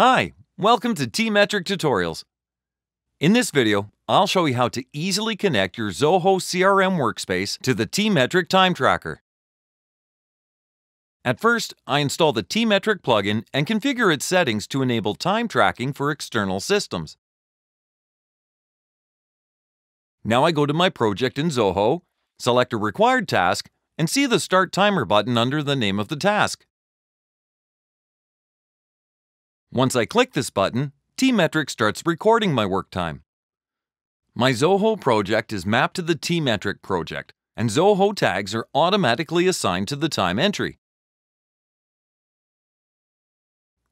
Hi, welcome to TMetric Tutorials. In this video, I'll show you how to easily connect your Zoho CRM workspace to the TMetric Time Tracker. At first, I install the TMetric plugin and configure its settings to enable time tracking for external systems. Now I go to my project in Zoho, select a required task, and see the Start Timer button under the name of the task. Once I click this button, TMetric starts recording my work time. My Zoho project is mapped to the TMetric project, and Zoho tags are automatically assigned to the time entry.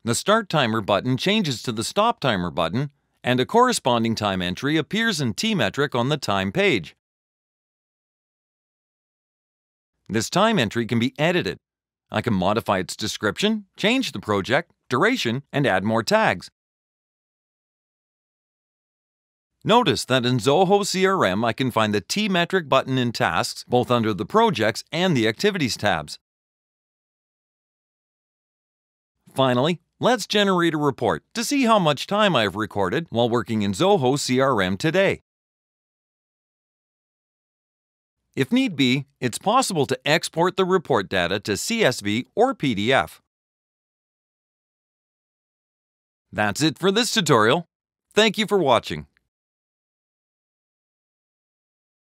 The Start Timer button changes to the Stop Timer button, and a corresponding time entry appears in TMetric on the Time page. This time entry can be edited. I can modify its description, change the project, duration, and add more tags. Notice that in Zoho CRM I can find the TMetric button in Tasks both under the Projects and the Activities tabs. Finally, let's generate a report to see how much time I have recorded while working in Zoho CRM today. If need be, it's possible to export the report data to CSV or PDF. That's it for this tutorial. Thank you for watching.